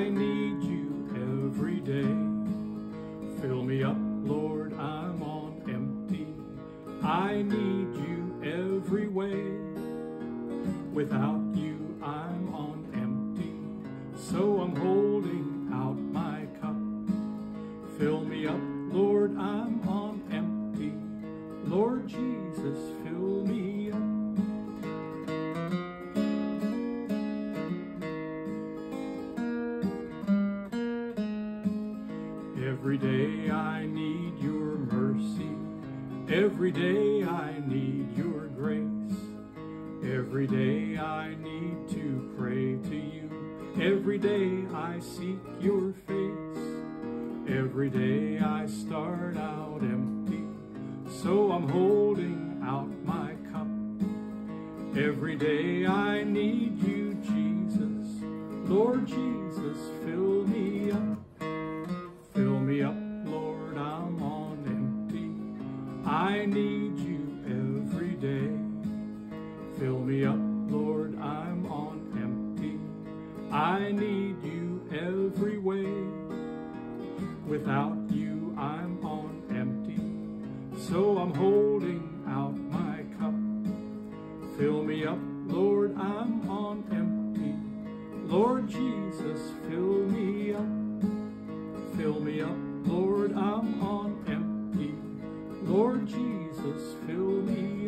I need you every day. Fill me up, Lord, I'm on empty. I need you every way. Without you, I'm on empty. So I'm holding out my cup. Fill me up, Lord, I'm on empty. Lord Jesus, fill Every day I need your mercy. Every day I need your grace. Every day I need to pray to you. Every day I seek your face. Every day I start out empty. So I'm holding out my cup. Every day I need you, Jesus. Lord Jesus, fill I need you every day. Fill me up, Lord, I'm on empty. I need you every way. Without you, I'm on empty. So I'm holding out my cup. Fill me up, Lord, I'm on empty. Lord Jesus. promises fill me